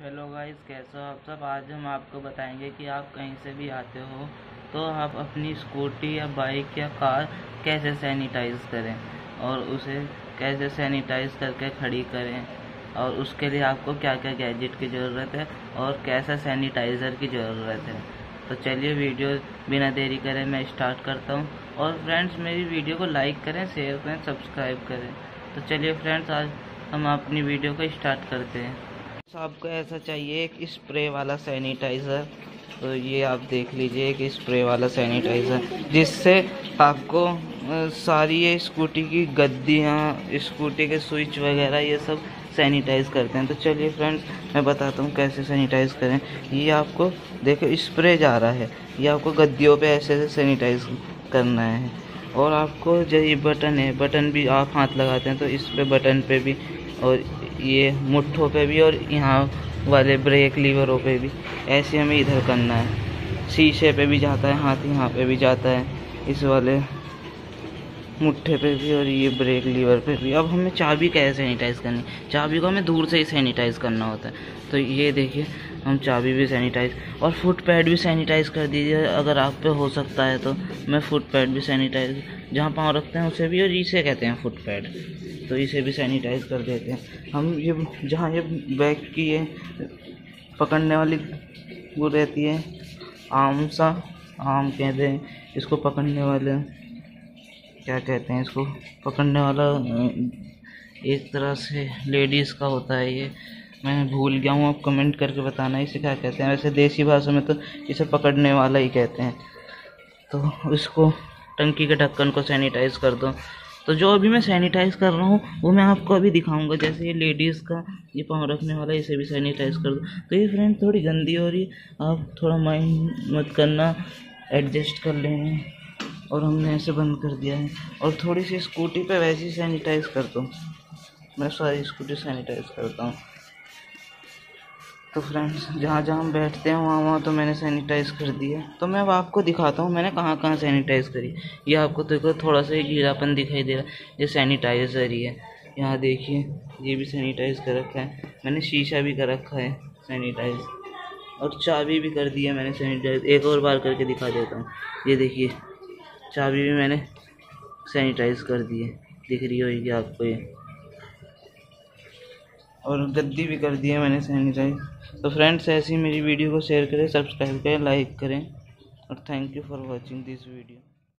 Hello guys कैसे हो आप सब? आज हम आपको बताएँगे कि आप कहीं से भी आते हो तो आप अपनी स्कूटी या बाइक या कार कैसे सैनिटाइज करें और उसे कैसे सैनिटाइज करके खड़ी करें और उसके लिए आपको क्या क्या गैजेट की ज़रूरत है और कैसा सैनिटाइज़र की ज़रूरत है। तो चलिए वीडियो बिना देरी करें मैं स्टार्ट करता हूँ और फ्रेंड्स मेरी वीडियो को लाइक करें शेयर करें सब्सक्राइब करें। तो चलिए फ्रेंड्स आज हम अपनी वीडियो को स्टार्ट करते हैं। आपको ऐसा चाहिए एक स्प्रे वाला सैनिटाइज़र। तो ये आप देख लीजिए एक स्प्रे वाला सैनिटाइज़र, जिससे आपको सारी ये स्कूटी की गद्दियाँ, स्कूटी के स्विच वगैरह ये सब सैनिटाइज करते हैं। तो चलिए फ्रेंड्स, मैं बताता हूँ कैसे सैनिटाइज करें। ये आपको, देखो, स्प्रे जा रहा है। ये आपको गद्दियों पे ऐसे ऐसे सैनिटाइज करना है। और आपको जो ये बटन है, बटन भी आप हाथ लगाते हैं तो इस पर बटन पे भी और ये मुट्ठों पे भी और यहाँ वाले ब्रेक लीवरों पे भी। ऐसे हमें इधर करना है। शीशे पे भी जाता है, हाथ यहाँ पे भी जाता है, इस वाले मुट्ठे पे भी और ये ब्रेक लीवर पे भी। अब हमें चाबी कैसे सैनिटाइज करनी? चाबी को हमें दूर से ही सैनिटाइज करना होता है। तो ये देखिए हम चाबी भी सैनिटाइज और फुट पैड भी सैनिटाइज कर दीजिए अगर आप पे हो सकता है तो। मैं फुट पैड भी सैनिटाइज, जहाँ पाँव रखते हैं उसे भी और इसे कहते हैं फुट पैड तो इसे भी सैनिटाइज कर देते हैं। हम ये, जहाँ ये बैग की ये पकड़ने वाली वो रहती है, आम सा, आम कहते हैं इसको पकड़ने वाले, क्या कहते हैं इसको, पकड़ने वाला एक तरह से लेडीज़ का होता है ये। मैं भूल गया हूँ, आप कमेंट करके बताना इसे क्या कहते हैं। वैसे देसी भाषा में तो इसे पकड़ने वाला ही कहते हैं। तो इसको टंकी के ढक्कन को सैनिटाइज कर दो। तो जो अभी मैं सैनिटाइज कर रहा हूँ, वो मैं आपको अभी दिखाऊँगा। जैसे ये लेडीज़ का ये पाँव रखने वाला, इसे भी सैनिटाइज कर दो। तो ये फ्रेंड थोड़ी गंदी हो रही है। आप थोड़ा माइंड मत करना एडजस्ट कर लेंगे और हमने ऐसे बंद कर दिया है। और थोड़ी सी स्कूटी पे वैसे ही सैनिटाइज कर दो। मैं सारी स्कूटी सैनिटाइज करता हूँ। तो फ्रेंड्स जहाँ जहाँ हम बैठते हैं, वहाँ वहाँ तो मैंने सैनिटाइज़ कर दिया। तो मैं अब आपको दिखाता हूँ, मैंने कहाँ कहाँ सैनिटाइज़ करी। ये आपको देखो, थोड़ा सा गीलापन दिखाई दे रहा है। ये सैनिटाइज़र ही है। यहाँ देखिए, ये भी सैनिटाइज़ कर रखा है। मैंने शीशा भी कर रखा है सैनिटाइज और चाबी भी कर दी है मैंने सैनिटाइज एक और बार करके दिखा देता हूँ। ये देखिए, चाबी भी मैंने सैनिटाइज़ कर दी है। दिख रही होगी आपको ये। और गद्दी भी कर दी है मैंने सैनिटाइज तो फ्रेंड्स ऐसी मेरी वीडियो को शेयर करें सब्सक्राइब करें लाइक करें और thank you for watching this video